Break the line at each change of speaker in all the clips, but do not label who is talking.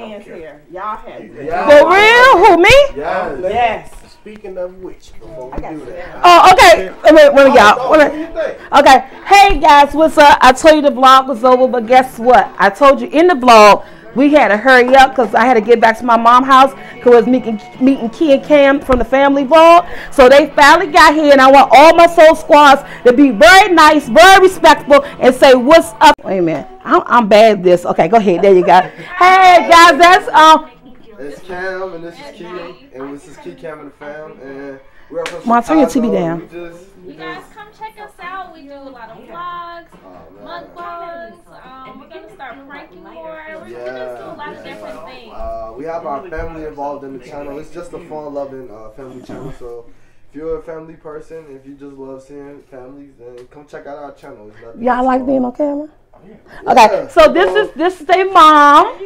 hands here. Y'all had it.
For real? Who me?
Yes.
Yes.
Speaking of which, before we do that.
Oh, okay. Wait, wait, wait, oh, y'all.
What
Wait,
do you
wait.
think?
Okay. Hey guys, what's up? I told you the vlog was over, but guess what? I told you in the vlog we had to hurry up because I had to get back to my mom's house because I was meeting, meeting Kee and Kam from the family vlog. So they finally got here, and I want all my soul squads to be very nice, very respectful, and say what's up. Wait a minute. I'm, I'm bad at this. Okay, go ahead. There you go. Hey guys, that's um.
It's Kam and this is Kee and this is Kee Kam and the fam and we're from
Ma, turn your TV down.
We just, we
You guys
just,
come check us out. We do a lot of vlogs,
oh, man.
mukbangs. Um, we're gonna start pranking more. We're
Yeah.
Gonna do a lot of different things.
Uh, we have our family involved in the channel. It's just a fun loving uh, family channel. So if you're a family person, if you just love seeing families, then come check out our channel.
Y'all like being on camera?
Yeah.
Okay, so this is this is their mom.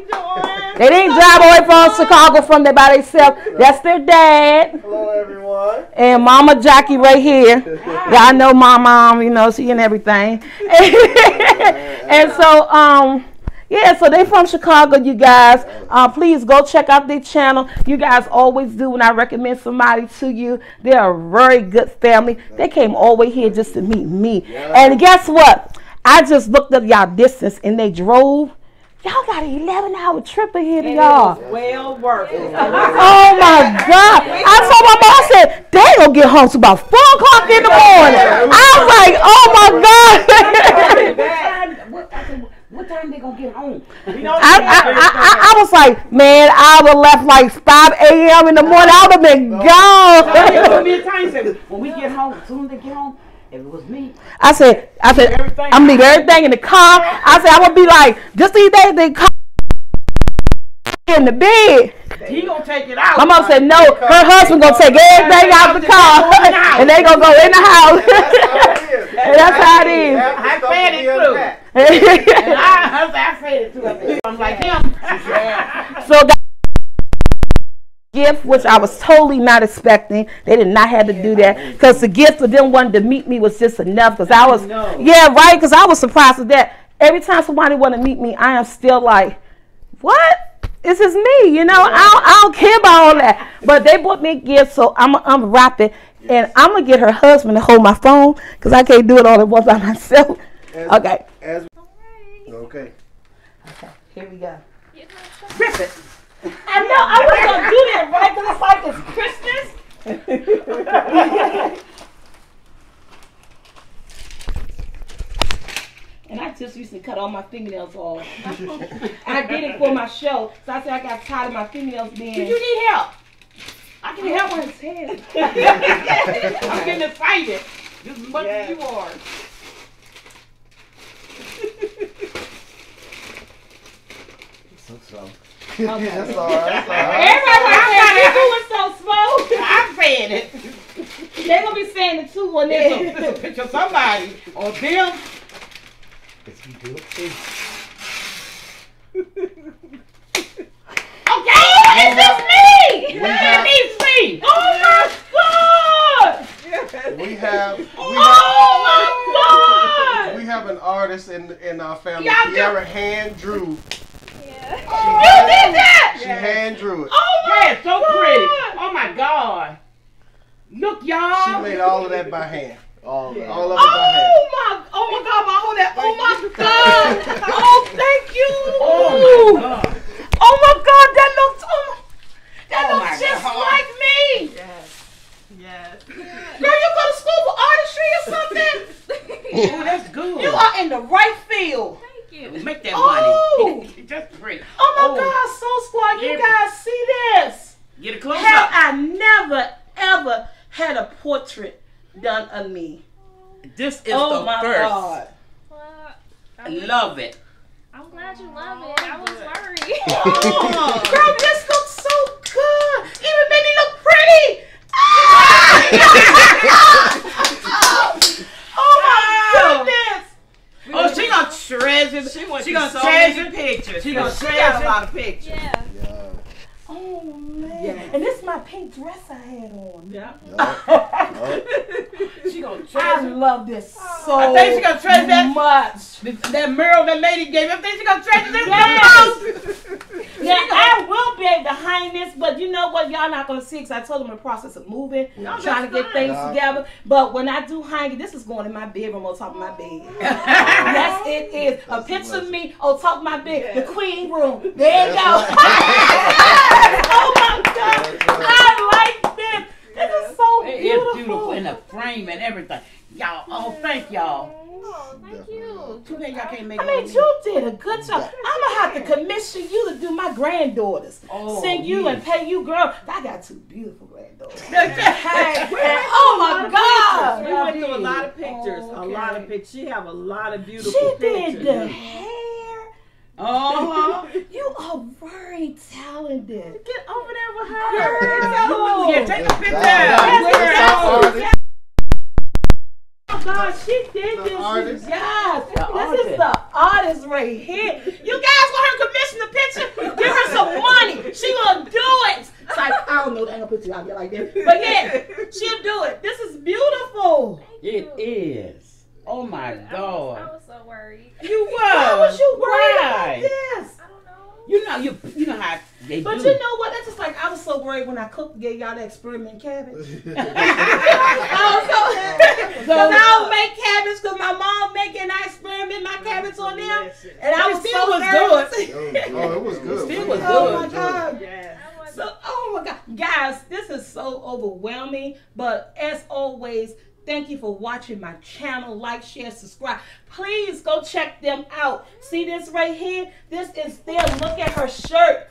They didn't drive away from Chicago from there by themselves. That's their dad
Hello everyone.
and Mama Jackie right here. Y'all know my mom, you know, she and everything. and so, um, yeah, so they from Chicago, you guys. Uh, please go check out their channel. You guys always do when I recommend somebody to you. They're a very good family. They came all the way here just to meet me. And guess what? I just looked up y'all distance and they drove. Y'all got an 11 hour trip ahead of y'all.
Well worth it.
Oh my God. I told my mom, I said, they ain't gonna get home till about 4 o'clock in the morning. I was like, oh my God.
What time, what, I said, what time they gonna get home?
We don't
I, I, I, I, I was like, man, I would have left like 5 a.m. in the morning. I would have been
They told
gone.
me a time, said, when we get home, as soon as they get home, if it was me,
I said, I said,
Everything.
I'm leave everything in the car. I said, I'm gonna be like, just these days they car in the bed.
He gonna take it out.
My mom said, no, her husband gonna take everything out the car and they gonna go in the house. And that's how it is.
I said it too. And I, I said it too. I'm like him.
so that gift which I was totally not expecting. They did not have to do that because the gift for them wanting to meet me was just enough. Because I was,
No.
yeah, right. Because I was surprised at that. Every time somebody want to meet me, I am still like, what? This is me, you know. I don't, I don't care about all that. But they bought me a gift, so I'm I'm wrap it, and I'm gonna get her husband to hold my phone because I can't do it all at once by myself.
As-
Okay,
As, okay.
here we go. Rip it. I know I was gonna do that, right? Because it's like it's Christmas. and I just recently cut all my fingernails off. I did it for my show, so I said I got tired of my fingernails being.
Did you need help.
I can help with his head.
I'm getting excited. Just as much as you are.
So, so. that's all right. That's all right.
Everybody was saying you doing so slow.
I'm saying it.
They're gonna be saying it too when
There's a,
they.
there's a picture of somebody or them.
Okay, it's just me.
We have,
It's me.
Oh my god!
we have, we oh have,
Oh my god!
we have an artist in in our family.
Y'all do-
Kiara hand drew.
Yeah.
You did that!
She hand drew it.
Oh my
Yeah, so
god!
pretty. Oh my God. Look, y'all.
She made all of that by hand. All, of it, all of it by hand.
Oh my! Oh my god! My whole that! Oh my god! Oh, thank you!
Oh my God.
Oh my god! That looks oh, that
Oh
looks
my
just
God.
like me.
Yes. Yes.
Girl, you go to school for artistry or something?
Oh, that's good.
you are in the right field.
Thank you.
Make that
Oh.
money. Just great.
Oh my
Oh.
god! So squad, you
Yeah.
guys see this?
Get a close
Have
up.
I never ever had a portrait done of me?
This is
oh
the
my
first.
god!
Well,
I love it.
I'm glad you love oh, it. I was worried.
Oh, girl, this looks so good. Even made me look pretty. Ah! oh my goodness!
Oh, she gonna treasure. She,
went
she
through
gonna
so
treasure
many
pictures. She
She
gonna
got
treasure
a lot of pictures.
yeah.
Yeah.
Oh man!
Yes.
And this is my pink dress I had on.
Yeah.
Oh,
She gonna
I love this so much.
I think she gonna treasure that.
much.
That mural that lady gave. me, I think she gonna treasure this.
Yes.
the most.
Yeah, I saved the highness, but you know what? Y'all not gonna see because I told them the process of moving, trying to get things
Nah.
together. But when I do hang, it, this is going in my bedroom on top of my bed. yes, it is. A picture of me on top of my bed, the queen room. There you go. oh my God, I like this. This is so beautiful.
It is
beautiful.
beautiful in the frame and everything. Y'all, oh, thank y'all.
Oh, thank you.
Too bad y'all can't make
I
one
mean,
of
you did a good job. I'm gonna have to commission you to do my granddaughters.
Oh,
Send you and pay you, girl. I got two beautiful granddaughters. hey, oh my God!
We went through a lot of pictures.
Oh,
A lot of pictures. She have a lot of beautiful
She
pictures.
did the hair.
Uh-huh.
You are very talented.
Get over there with
Girl.
her.
Yeah, take a picture.
Yes, yes, yes. Oh God, she did
The
this.
artist.
Yes, this is the artist right here. You guys want her commission the picture? Give her some money. She gonna do it. It's like I don't know, they ain't gonna put you out there like this, but yeah, she'll do it. This is beautiful.
It is. Oh my
I was, I
God.
was so worried.
You was.
Why was you worried
Right.
about this?
I don't know.
You know, you you know how they
But
do.
you know what? That's just like I was so worried when I cooked, gave y'all the experiment cabbage. I was so because I don't make cabbage because my mom making I experiment my cabbage on them, and I
It
was
still
so
was
nervous.
oh, it was good.
It still
man.
was
Oh
good.
my god.
Yes.
I was
So, oh my God, guys, this is so overwhelming. But as always, thank you for watching my channel. Like, share, subscribe. Please go check them out. See this right here? This is them. Look at her shirt.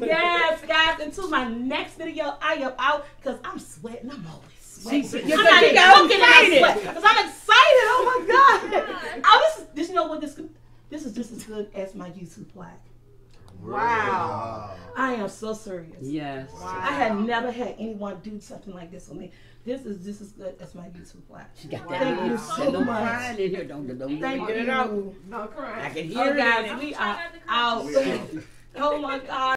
Yes, guys. Until my next video, I am out because I'm sweating. I'm always sweating.
She-
I'm
you
not
got- you
even
got
looking at
excited.
sweat because I'm excited. Oh my God. Oh, I was. This, you know what? This this is just as good as my YouTube plaque.
Wow.
I am so serious.
Yes. Wow.
I had never had anyone do something like this with me. This is just as good as my YouTube plaque.
She got
Thank
that.
you
That
so
little
much.
crying in here. Don't don't
Thank
get
you.
it.
No crying.
I can
Oh,
hear it.
guys,
it.
we are
not to
out. Oh my God.